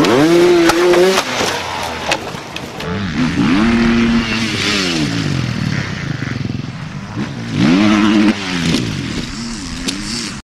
Mm.